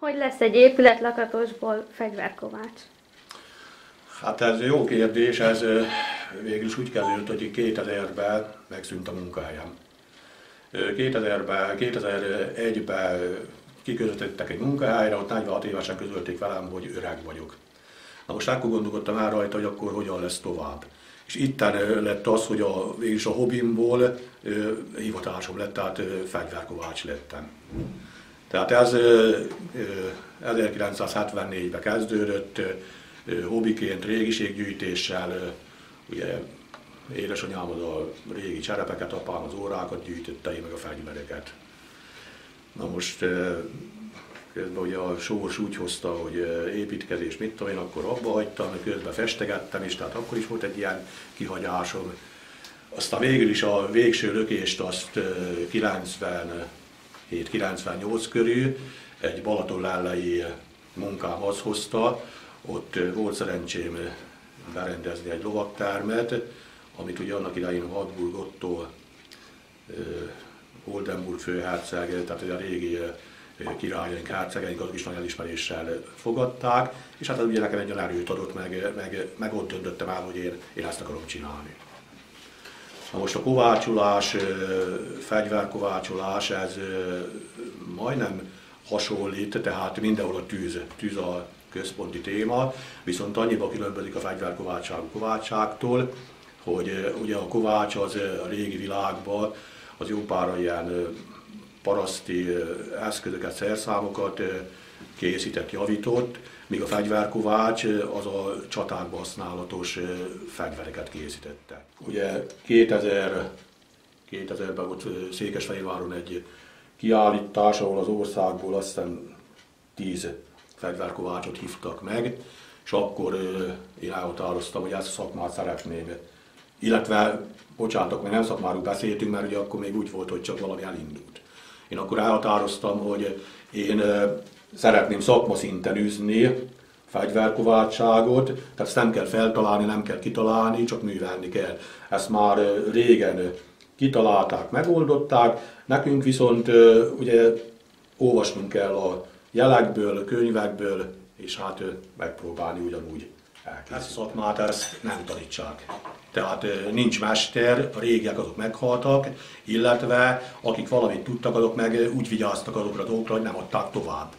Hogy lesz egy épület lakatosból fegyverkovács? Hát ez jó kérdés, ez végül is úgy kezdődött, hogy 2000-ben megszűnt a munkahelyem. 2000-ben, 2001-ben kiközöttek egy munkahelyre, ott 46 évesen közölték velem, hogy öreg vagyok. Na most akkor gondolkodtam már rajta, hogy akkor hogyan lesz tovább. És itten lett az, hogy a, végülis a hobbimból hivatásom lett, tehát fegyverkovács lettem. Tehát ez 1974-ben kezdődött, hobbiként, régiséggyűjtéssel, ugye édesanyám az a régi cserepeket, apám az órákat gyűjtötte, én meg a fegyvereket. Na most közben ugye a sors úgy hozta, hogy építkezés, mit tudom én, akkor abba hagytam, közben festegettem is, tehát akkor is volt egy ilyen kihagyásom. Aztán végül is a végső lökést azt 97-98 körül egy Balaton lellei munkámhoz hozta, ott volt szerencsém berendezni egy lovaktármet, amit ugye annak idején Habsburg Otto, Oldenburg főherceg, tehát a régi királyaink, hercegeink, azok is nagy elismeréssel fogadták, és hát az ugye nekem egy olyan erőt adott, meg, meg, meg ott döntöttem el, hogy én, én ezt akarom csinálni. Na most a kovácsolás, fegyverkovácsolás, ez majdnem hasonlít, tehát mindenhol a tűz, tűz a központi téma, viszont annyiba különbözik a fegyverkovácság a kovácságtól, hogy ugye a kovács az a régi világban az jó pár ilyen paraszti eszközöket, szerszámokat készített, javított, míg a fegyverkovács az a csatákban használatos fegyvereket készítette. Ugye 2000, 2000-ben volt Székesfehérváron egy kiállítás, ahol az országból azt hiszem 10 fegyverkovácsot hívtak meg, és akkor én elhatároztam, hogy ezt a szakmát szeretném. Illetve, bocsánatok, mert nem szakmáról beszéltünk, mert ugye akkor még úgy volt, hogy csak valami elindult. Én akkor elhatároztam, hogy én szeretném szakmaszinten űzni fegyverkováltságot, tehát ezt nem kell feltalálni, nem kell kitalálni, csak művelni kell. Ezt már régen kitalálták, megoldották, nekünk viszont ugye olvasnunk kell a jelekből, könyvekből, és hát megpróbálni ugyanúgy elkészíteni. Ezt a szakmát ezt nem tanítsák. Tehát nincs mester, a régiek azok meghaltak, illetve akik valamit tudtak, azok meg úgy vigyáztak azokra a dolgokra, hogy nem adták tovább.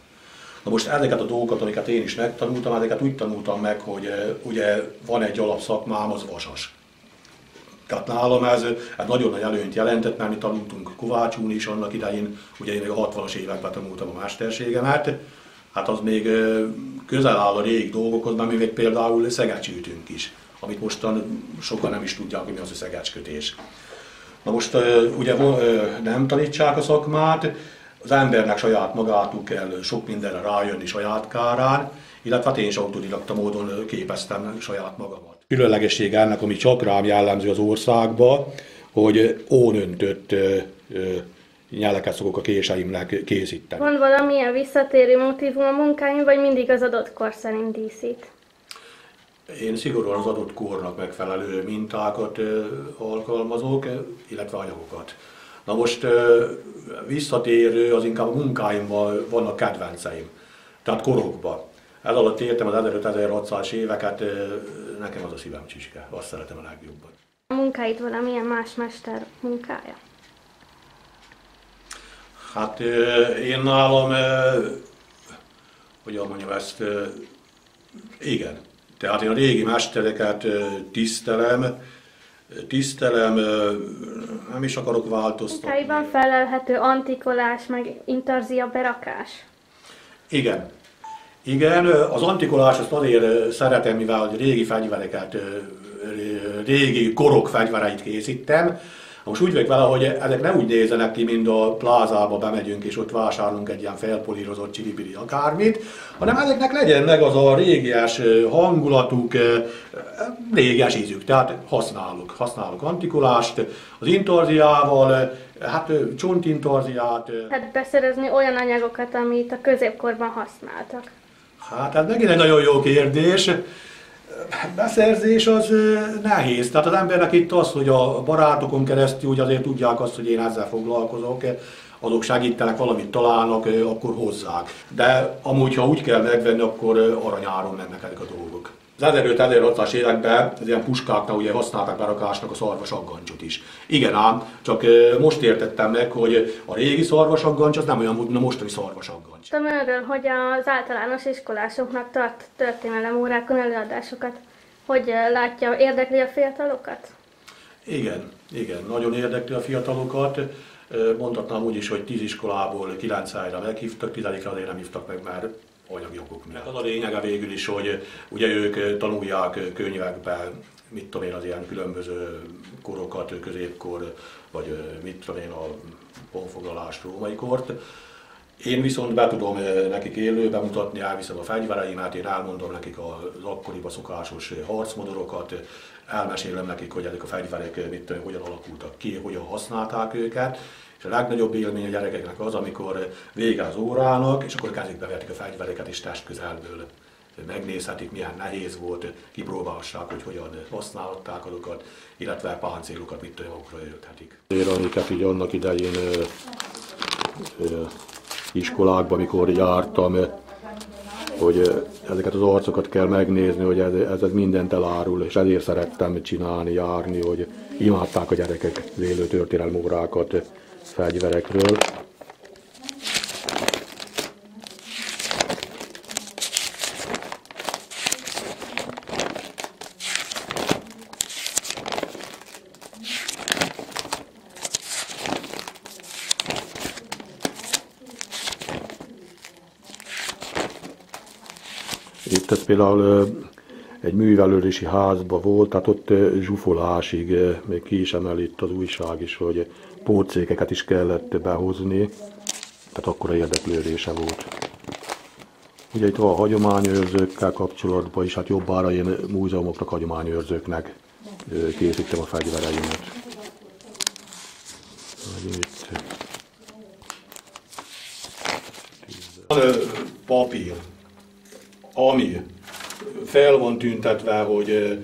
Na most ezeket a dolgokat, amiket én is megtanultam, ezeket úgy tanultam meg, hogy ugye van egy alapszakmám, az vasas. Tehát nálam ez, ez nagyon nagy előnyt jelentett, mert mi tanultunk kovácsulni is annak idején, ugye én a 60-as években tanultam a mesterségemet, hát az még közel áll a régi dolgokhoz, mert mi még például szegecsültünk is, amit mostan sokan nem is tudják, hogy mi az a szegecskötés. Na most ugye nem tanítsák a szakmát, az embernek saját magától kell sok mindenre rájönni saját kárán, illetve hát én is autodidakta módon képeztem saját magamat. Különlegessége ennek, ami csak rám jellemző az országba, hogy ónöntött nyeleket szokok a késeimnek készíteni. Van valamilyen visszatérő motivum a munkáim, vagy mindig az adott kor szerint díszít? Én szigorúan az adott kornak megfelelő mintákat alkalmazok, illetve anyagokat. Na most visszatérő az inkább a munkáimban vannak kedvenceim, tehát korokban. Ez alatt értem az 1500-1600 éveket, nekem az a szívem csicske, azt szeretem a legjobban. A munkáit valamilyen más mester munkája? Hát én nálam, hogyan mondjam ezt, igen. Tehát én a régi mestereket tisztelem, tisztelem, nem is akarok változtatni. Munkáiban felelhető antikolás, meg intarzia berakás? Igen. Igen, az antikolás azt azért szeretem, mivel a régi fegyvereket, régi korok fegyvereit készítem, most úgy vagyok vele, hogy ezek nem úgy nézenek ki, mint a plázába bemegyünk, és ott vásárolunk egy ilyen felpolírozott csilipiri akármit, hanem ezeknek legyen meg az a régies hangulatuk, régies ízük, tehát használok, használok antikulást, az intorziával, hát csontintorziát. Hát beszerezni olyan anyagokat, amit a középkorban használtak. Hát ez megint egy nagyon jó kérdés beszerzés az nehéz. Tehát az embernek itt az, hogy a barátokon keresztül úgy azért tudják azt, hogy én ezzel foglalkozok. azok segítenek, valamit találnak, akkor hozzák. De amúgy, ha úgy kell megvenni, akkor aranyáron mennek ezek a dolgok. Az 1500-1600-as években az ilyen puskáknál ugye használták berakásnak a szarvasaggancsot is. Igen ám, csak most értettem meg, hogy a régi szarvasaggancs az nem olyan, mint a mostani szarvasaggancs. Tudom önről, hogy az általános iskolásoknak tart történelem órákon előadásokat. Hogy látja, érdekli a fiatalokat? Igen, igen, nagyon érdekli a fiatalokat. Mondhatnám úgy is, hogy tíz iskolából kilenc helyre meghívtak, tizedikre azért nem hívtak meg, mert anyagi okok miatt. Az a lényege végül is, hogy ugye ők tanulják könyvekben, mit tudom én, az ilyen különböző korokat, középkor, vagy mit tudom én, a honfoglalás római kort. Én viszont be tudom nekik élőben mutatni, elviszem a fegyvereimet, én elmondom nekik az akkoriban szokásos harcmodorokat, elmesélem nekik, hogy ezek a fegyverek mit, hogyan alakultak ki, hogyan használták őket, és a legnagyobb élmény a gyerekeknek az, amikor vége az órának, és akkor kezükbe vetik a fegyvereket és test közelből megnézhetik, milyen nehéz volt, kipróbálhassák, hogy hogyan használhatták azokat, illetve páncélokat mit olyanokra ölthetik. Én amiket így annak idején iskolákban, amikor jártam, hogy ezeket az arcokat kell megnézni, hogy ez, ez, ez mindent elárul, és ezért szerettem csinálni, járni, hogy imádták a gyerekek az élő történelmi fegyverekről. Itt ez például egy művelődési házba volt, tehát ott zsúfolásig még ki is emel itt az újság is, hogy pótszékeket is kellett behozni, tehát akkora érdeklődése volt. Ugye itt van a hagyományőrzőkkel kapcsolatban is, hát jobbára én múzeumoknak, hagyományőrzőknek készítem a fegyvereimet. Itt. Papír, ami fel van tüntetve, hogy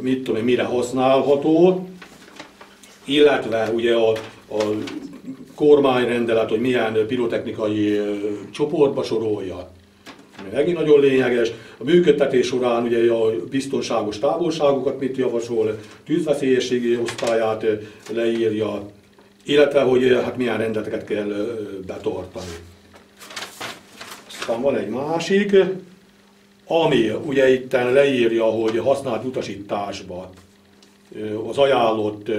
mit tudom mire használható, illetve ugye a, a kormányrendelet, hogy milyen pirotechnikai csoportba sorolja. Megint nagyon lényeges. A működtetés során ugye a biztonságos távolságokat mit javasol, tűzveszélyességi osztályát leírja, illetve hogy hát milyen rendeleteket kell betartani. Aztán van egy másik, ami ugye itt leírja, hogy használt utasításba az ajánlott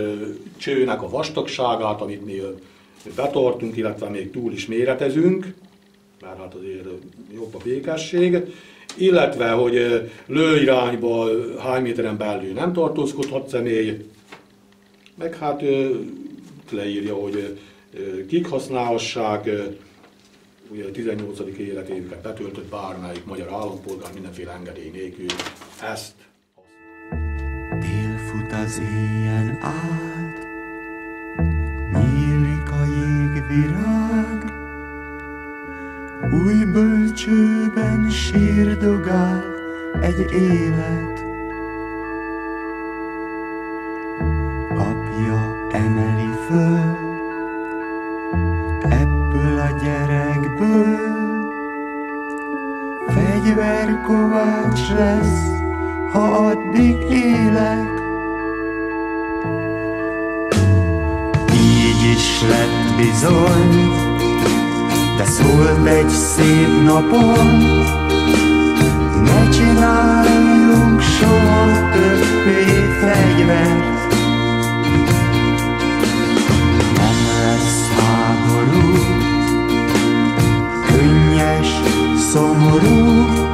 csőnek a vastagságát, amit mi betartunk, illetve még túl is méretezünk, mert hát azért jobb a békesség, illetve, hogy lőirányba hány méteren belül nem tartózkodhat személy, meg hát leírja, hogy kik használhassák, ugye a 18. életévüket betöltött bármelyik magyar állampolgár mindenféle engedély nélkül ezt az éjjel át, nyílik a jégvirág, új bölcsőben sírdogál egy élet. Apja emeli föl, ebből a gyerekből fegyverkovács lesz, ha addig élek. Is lett bizony, de szólt egy szép napon, ne csináljunk soha többé fegyvert. Nem lesz háború, könnyes, szomorú,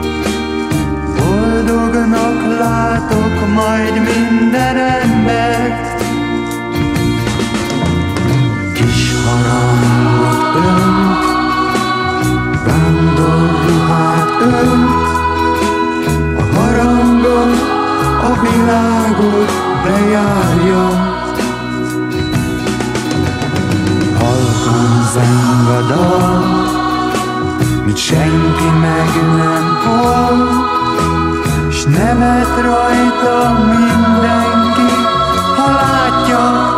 világot bejárja. Halkan zeng a dal, mit senki meg nem hall, s nevet rajta mindenki, ha látja.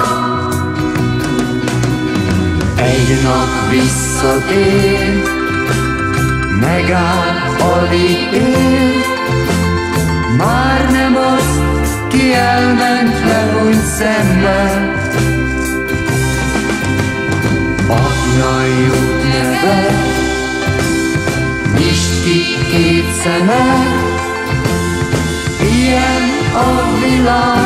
Egy nap visszatér, megáll, alig él, szemmel. Apjai út neve, nyisd ki két szemet, ilyen a világ,